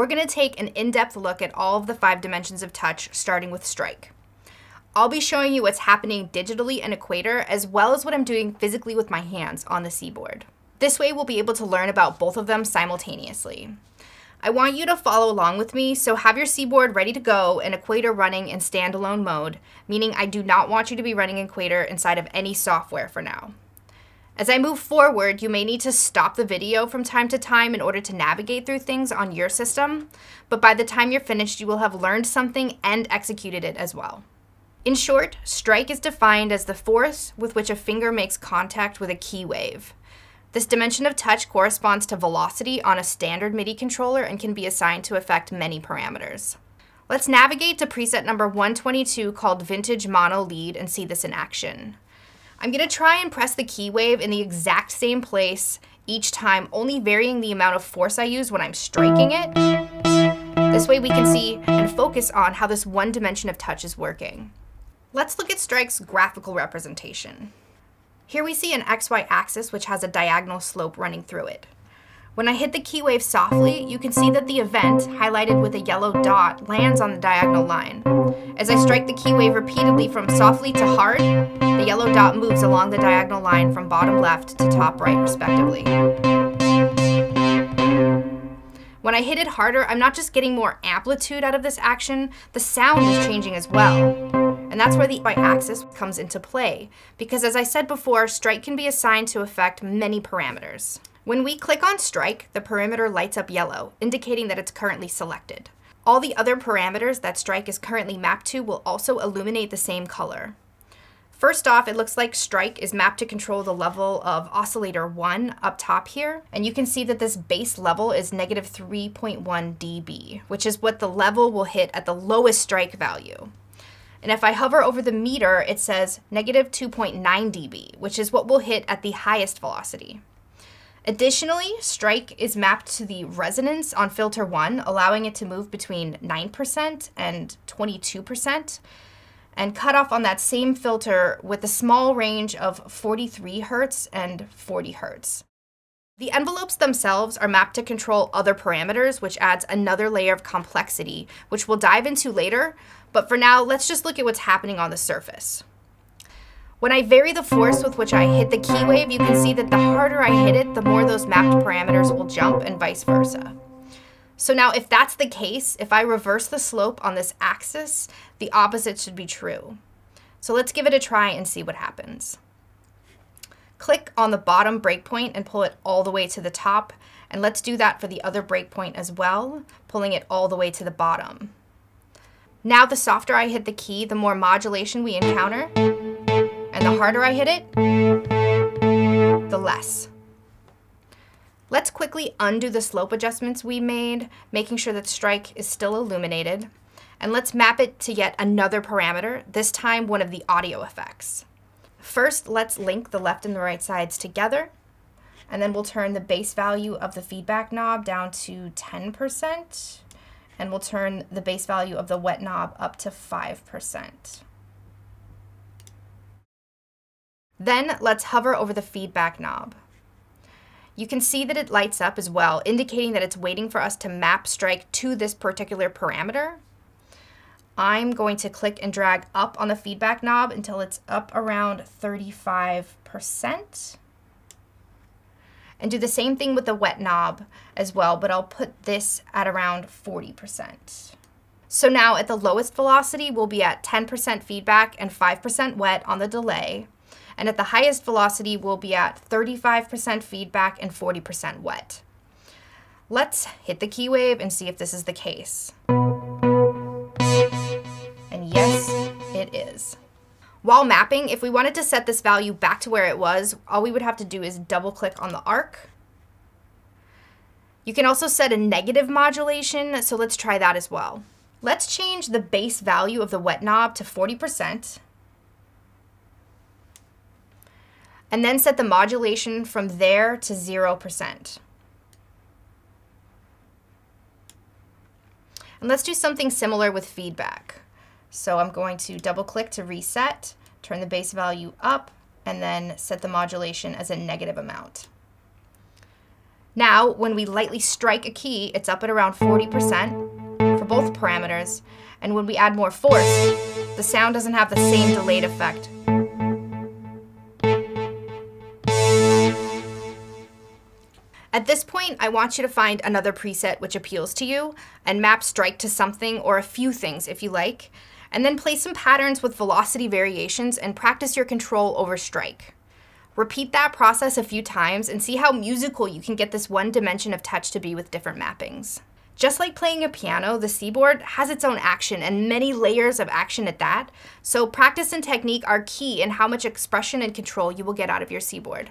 we're going to take an in-depth look at all of the five dimensions of touch, starting with strike. I'll be showing you what's happening digitally in Equator, as well as what I'm doing physically with my hands on the seaboard. This way we'll be able to learn about both of them simultaneously. I want you to follow along with me, so have your seaboard ready to go and Equator running in standalone mode, meaning I do not want you to be running Equator inside of any software for now. As I move forward, you may need to stop the video from time to time in order to navigate through things on your system, but by the time you're finished, you will have learned something and executed it as well. In short, strike is defined as the force with which a finger makes contact with a key wave. This dimension of touch corresponds to velocity on a standard MIDI controller and can be assigned to affect many parameters. Let's navigate to preset number 122 called Vintage Mono Lead and see this in action. I'm going to try and press the key wave in the exact same place each time, only varying the amount of force I use when I'm striking it. This way we can see and focus on how this one dimension of touch is working. Let's look at strike's graphical representation. Here we see an XY axis which has a diagonal slope running through it. When I hit the key wave softly, you can see that the event, highlighted with a yellow dot, lands on the diagonal line. As I strike the key wave repeatedly from softly to hard, the yellow dot moves along the diagonal line from bottom left to top right, respectively. When I hit it harder, I'm not just getting more amplitude out of this action, the sound is changing as well. And that's where the y-axis comes into play, because as I said before, strike can be assigned to affect many parameters. When we click on strike, the perimeter lights up yellow, indicating that it's currently selected. All the other parameters that strike is currently mapped to will also illuminate the same color. First off, it looks like strike is mapped to control the level of oscillator 1 up top here, and you can see that this base level is negative 3.1 dB, which is what the level will hit at the lowest strike value. And if I hover over the meter, it says negative 2.9 dB, which is what we'll hit at the highest velocity. Additionally, strike is mapped to the resonance on filter 1, allowing it to move between 9% and 22%, and cut off on that same filter with a small range of 43 Hz and 40 Hz. The envelopes themselves are mapped to control other parameters, which adds another layer of complexity, which we'll dive into later, but for now, let's just look at what's happening on the surface. When I vary the force with which I hit the key wave, you can see that the harder I hit it, the more those mapped parameters will jump and vice versa. So now if that's the case, if I reverse the slope on this axis, the opposite should be true. So let's give it a try and see what happens. Click on the bottom breakpoint and pull it all the way to the top. And let's do that for the other breakpoint as well, pulling it all the way to the bottom. Now the softer I hit the key, the more modulation we encounter. And the harder I hit it, the less. Let's quickly undo the slope adjustments we made, making sure that strike is still illuminated. And let's map it to yet another parameter, this time one of the audio effects. First, let's link the left and the right sides together. And then we'll turn the base value of the feedback knob down to 10%. And we'll turn the base value of the wet knob up to 5%. Then let's hover over the feedback knob. You can see that it lights up as well, indicating that it's waiting for us to map strike to this particular parameter. I'm going to click and drag up on the feedback knob until it's up around 35%. And do the same thing with the wet knob as well, but I'll put this at around 40%. So now at the lowest velocity, we'll be at 10% feedback and 5% wet on the delay and at the highest velocity we'll be at 35% feedback and 40% wet. Let's hit the key wave and see if this is the case. And yes, it is. While mapping, if we wanted to set this value back to where it was, all we would have to do is double click on the arc. You can also set a negative modulation, so let's try that as well. Let's change the base value of the wet knob to 40%. And then set the modulation from there to 0%. And let's do something similar with feedback. So I'm going to double click to reset, turn the base value up, and then set the modulation as a negative amount. Now, when we lightly strike a key, it's up at around 40% for both parameters. And when we add more force, the sound doesn't have the same delayed effect. At this point, I want you to find another preset which appeals to you and map strike to something or a few things if you like, and then play some patterns with velocity variations and practice your control over strike. Repeat that process a few times and see how musical you can get this one dimension of touch to be with different mappings. Just like playing a piano, the Seaboard has its own action and many layers of action at that, so practice and technique are key in how much expression and control you will get out of your Seaboard.